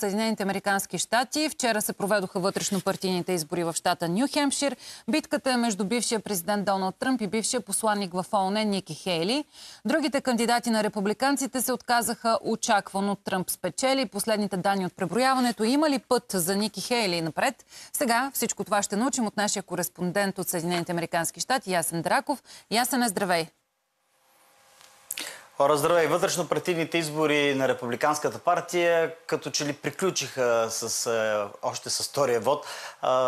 Съединените американски щати. Вчера се проведоха вътрешно-партийните избори в щата Нью Хемшир. Битката е между бившия президент Доналд Тръмп и бившия посланник в ООН Ники Хейли. Другите кандидати на републиканците се отказаха очаквано. Тръмп спечели. Последните данни от преброяването има ли път за Ники Хейли напред? Сега всичко това ще научим от нашия кореспондент от Съединените американски щати Ясен Драков. Ясен е здравей! Хора, здравей! Вътрешно партийните избори на Републиканската партия като че ли приключиха с, е, още с втория вод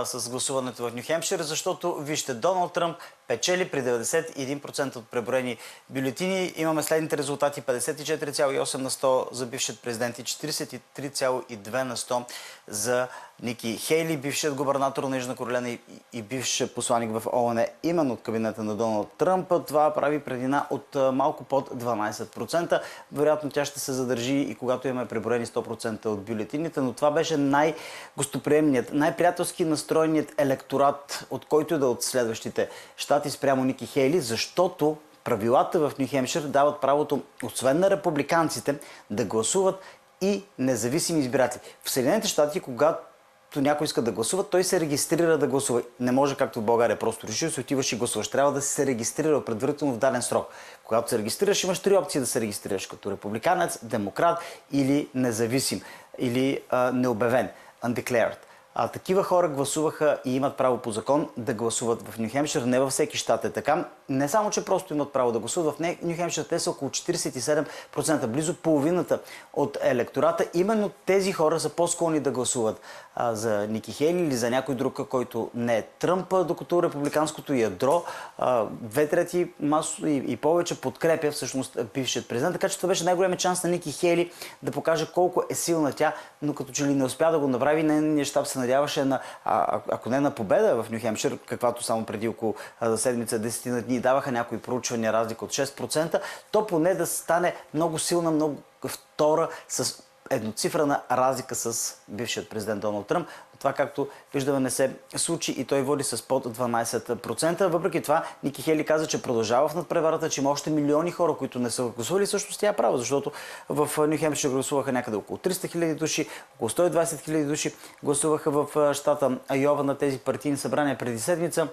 с гласуването в Нью-Хемпшир, защото вижте, Доналд Тръмп печели при 91% от преброени бюлетини. Имаме следните резултати 54,8 на 100 за бившият президент и 43,2 на 100 за Ники Хейли, бившият губернатор на Южна Королена и, и бивш посланник в ООН, именно от кабинета на Доналд Тръмп. Това прави предина от малко под 12%. Вероятно тя ще се задържи и когато имаме преброени 100% от бюлетините, но това беше най-гостоприемният, най-приятелски настроеният електорат, от който и да от следващите щати спрямо Ники Хейли, защото правилата в Нью Хемшир дават правото, освен на републиканците, да гласуват и независими избиратели. В Съединените щати, когато някой иска да гласува, той се регистрира да гласува. Не може както в България, просто решиш, си отиваш и гласуваш. Трябва да се регистрира предварително в даден срок. Когато се регистрираш, имаш три опции да се регистрираш, като републиканец, демократ или независим, или а, необявен, undeclared. А, такива хора гласуваха и имат право по закон да гласуват в Нью Хемшир. Не във всеки щат е така. Не само, че просто имат право да гласуват, в Нью Хемшир те са около 47%, близо половината от електората. Именно тези хора са по-склонни да гласуват а, за Ники Хейли или за някой друг, който не е Тръмп, докато републиканското ядро а, две трети масо и, и повече подкрепя всъщност бившият президент. Така че това беше най-големият шанс на Ники Хейли да покаже колко е силна тя, но като че ли не успя да го направи, нейният щаб се надяваше на, а, ако не на победа в Нью Хемшир, каквато само преди около седмица, 10 на дни даваха някои проучвания разлика от 6%, то поне да стане много силна, много втора с едноцифрена разлика с бившият президент Доналд Тръмп. Това, както виждаме, не се случи и той води с под 12%. Въпреки това, Ники Хели каза, че продължава в надпреварата, че има още милиони хора, които не са гласували. Също тя право, защото в Нью Хемпшир гласуваха някъде около 300 хиляди души, около 120 хиляди души гласуваха в щата Айова на тези партийни събрания преди седмица.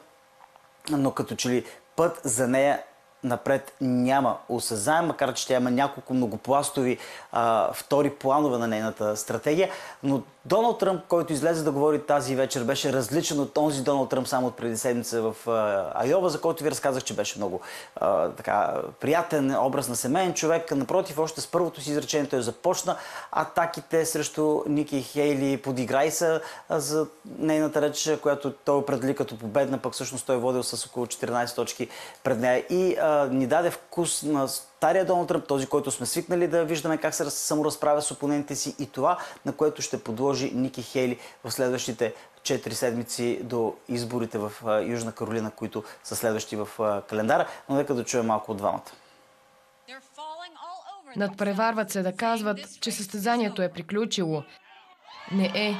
Но като че ли път за нея напред няма осъзнаем, макар че тя има няколко многопластови а, втори планове на нейната стратегия. Но Доналд Тръмп, който излезе да говори тази вечер, беше различен от този Доналд Тръмп само от преди седмица в а, Айова, за който ви разказах, че беше много а, така, приятен образ на семейен човек. Напротив, още с първото си изречение той започна атаките срещу Ники Хейли. Подиграй се за нейната реч, която той определи като победна, пък всъщност той е водил с около 14 точки пред нея. И а, ни даде вкус на стария Доналд Тръмп, този, който сме свикнали да виждаме как се саморазправя с опонентите си и това, на което ще подложи Ники Хейли в следващите 4 седмици до изборите в Южна Каролина, които са следващи в календара. Но нека да чуем малко от двамата. Надпреварват се да казват, че състезанието е приключило. Не е.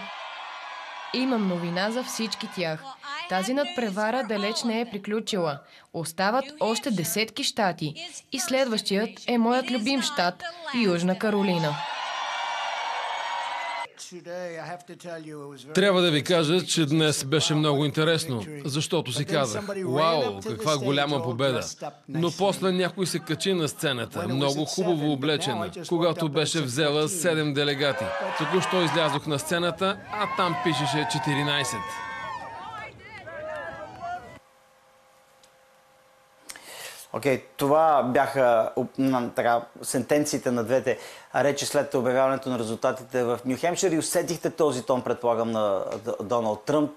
Имам новина за всички тях. Тази надпревара далеч не е приключила. Остават още десетки щати и следващият е моят любим щат – Южна Каролина. Трябва да ви кажа, че днес беше много интересно, защото си казах, вау, каква голяма победа. Но после някой се качи на сцената, много хубаво облечена, когато беше взела 7 делегати. Току-що излязох на сцената, а там пишеше 14. Окей, okay, това бяха така, сентенциите на двете речи след обявяването на резултатите в Нью Хемшир и усетихте този тон, предполагам, на Доналд Тръмп.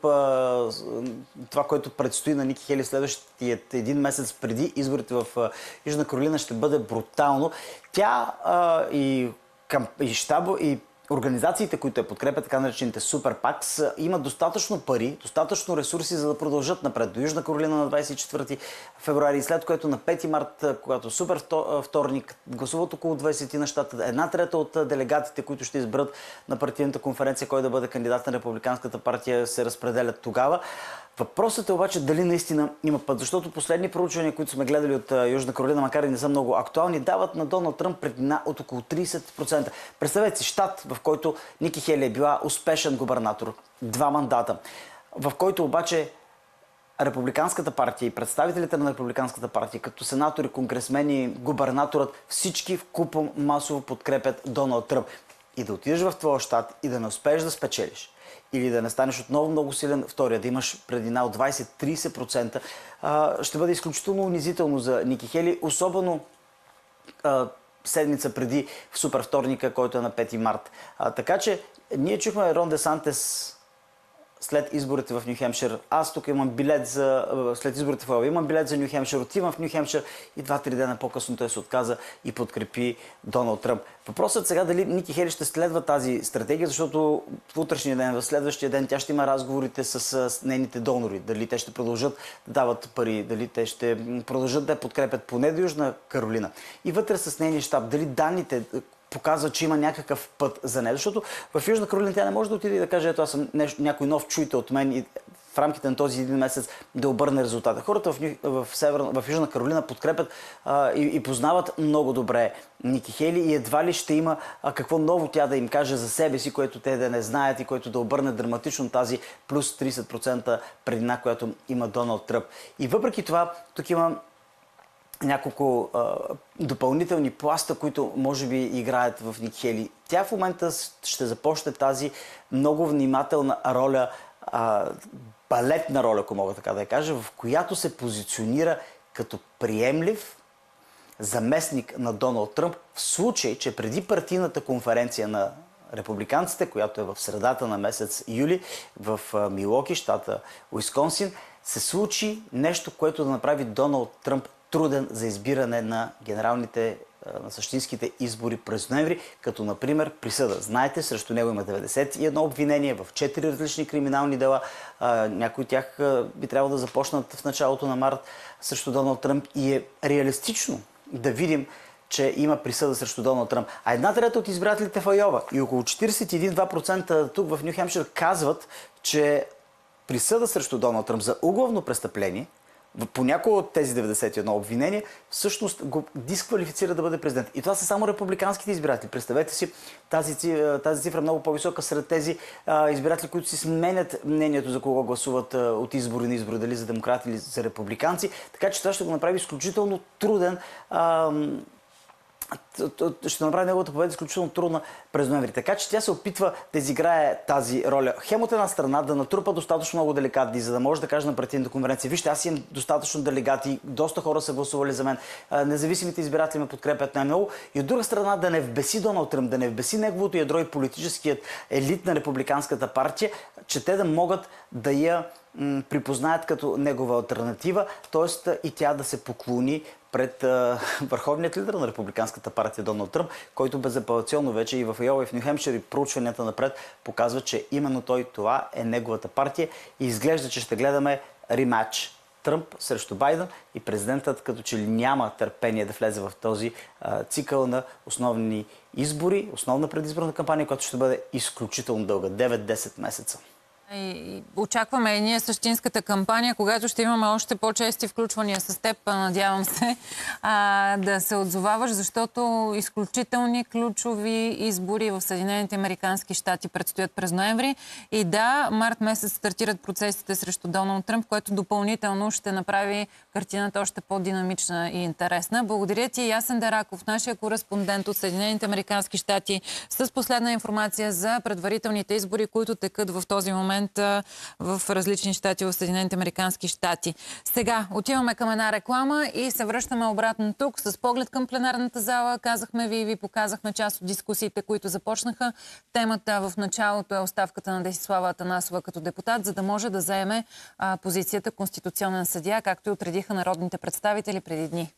Това, което предстои на Ники Хели следващият един месец преди изборите в Южна Каролина ще бъде брутално. Тя а, и, и щабо, и Организациите, които я подкрепят, така наречените Супер Пакс, имат достатъчно пари, достатъчно ресурси, за да продължат напред до Южна Каролина на 24 февруари, след което на 5 март, когато Супер вторник гласуват около 20 на щата, една трета от делегатите, които ще изберат на партийната конференция, кой да бъде кандидат на Републиканската партия, се разпределят тогава. Въпросът е обаче дали наистина има път, защото последни проучвания, които сме гледали от Южна Каролина, макар и не са много актуални, дават на Доналд Тръмп предина от около 30%. Представете си, щат, в в който Ники Хели е била успешен губернатор, два мандата, в който обаче Републиканската партия и представителите на Републиканската партия, като сенатори, конгресмени, губернаторът, всички в купа масово подкрепят Доналд Тръмп. И да отидеш в твоя щат и да не успееш да спечелиш, или да не станеш отново много силен, втория, да имаш предина от 20-30%, ще бъде изключително унизително за Ники Хели, особено седмица преди в супер вторника, който е на 5 март. така че ние чухме Рон Десантес след изборите в Нью Хемшир. Аз тук имам билет за... След изборите в Лава имам билет за Нью Хемшир. Отивам в Нью Хемшир и два-три дена по-късно той се отказа и подкрепи Доналд Тръмп. Въпросът сега дали Ники Хели ще следва тази стратегия, защото в утрешния ден, в следващия ден тя ще има разговорите с, с нейните донори. Дали те ще продължат да дават пари, дали те ще продължат да подкрепят поне до Южна Каролина. И вътре с нейния щаб, дали данните, показва, че има някакъв път за нея. Защото в Южна Каролина тя не може да отиде и да каже, ето аз съм нещо, някой нов, чуйте от мен и в рамките на този един месец да обърне резултата. Хората в, в, Северна, в Южна Каролина подкрепят а, и, и познават много добре Ники Хели и едва ли ще има а, какво ново тя да им каже за себе си, което те да не знаят и което да обърне драматично тази плюс 30% предина, която има Доналд Тръп. И въпреки това, тук има няколко а, допълнителни пласта, които може би играят в Ник Хели. Тя в момента ще започне тази много внимателна роля, а, балетна роля, ако мога така да я кажа, в която се позиционира като приемлив заместник на Доналд Тръмп в случай, че преди партийната конференция на републиканците, която е в средата на месец юли в Милоки, щата Уисконсин, се случи нещо, което да направи Доналд Тръмп труден за избиране на генералните на същинските избори през ноември, като например присъда. Знаете, срещу него има 91 обвинения в 4 различни криминални дела. Някои от тях би трябвало да започнат в началото на март срещу Доналд Тръмп и е реалистично да видим, че има присъда срещу Доналд Тръмп. А една трета от избирателите в Айова и около 41-2% тук в Нью Хемшир казват, че присъда срещу Доналд Тръмп за угловно престъпление – по някои от тези 91 обвинения, всъщност го дисквалифицира да бъде президент. И това са само републиканските избиратели. Представете си, тази, тази цифра е много по-висока сред тези а, избиратели, които си сменят мнението за кого гласуват а, от избори на избори, дали за демократи или за републиканци. Така че това ще го направи изключително труден а, ще направи неговата победа изключително трудна през ноември. Така че тя се опитва да изиграе тази роля. Хем от една страна да натрупа достатъчно много делегати, за да може да каже на партийната конференция, вижте, аз имам достатъчно делегати, доста хора са гласували за мен, независимите избиратели ме подкрепят най-много. И от друга страна да не вбеси Доналд Тръмп, да не вбеси неговото ядро и политическият елит на републиканската партия, че те да могат да я припознаят като негова альтернатива, т.е. и тя да се поклони пред върховният лидер на републиканската партия Доналд Тръмп, който безапелационно вече и в Айова и в Нью-Хемшир и проучванията напред показва, че именно той това е неговата партия и изглежда, че ще гледаме рематч Тръмп срещу Байден и президентът като че ли няма търпение да влезе в този а, цикъл на основни избори, основна предизборна кампания, която ще бъде изключително дълга 9-10 месеца. И очакваме и ние същинската кампания, когато ще имаме още по-чести включвания с теб, надявам се, а, да се отзоваваш, защото изключителни ключови избори в Съединените Американски щати предстоят през ноември. И да, март месец стартират процесите срещу Доналд Тръмп, което допълнително ще направи картината още по-динамична и интересна. Благодаря ти, Ясен Дараков, нашия кореспондент от Съединените Американски щати, с последна информация за предварителните избори, които текат в този момент момента в различни щати в Съединените Американски щати. Сега отиваме към една реклама и се връщаме обратно тук с поглед към пленарната зала. Казахме ви и ви показахме част от дискусиите, които започнаха. Темата в началото е оставката на Десислава Атанасова като депутат, за да може да заеме а, позицията конституционен съдия, както и отредиха народните представители преди дни.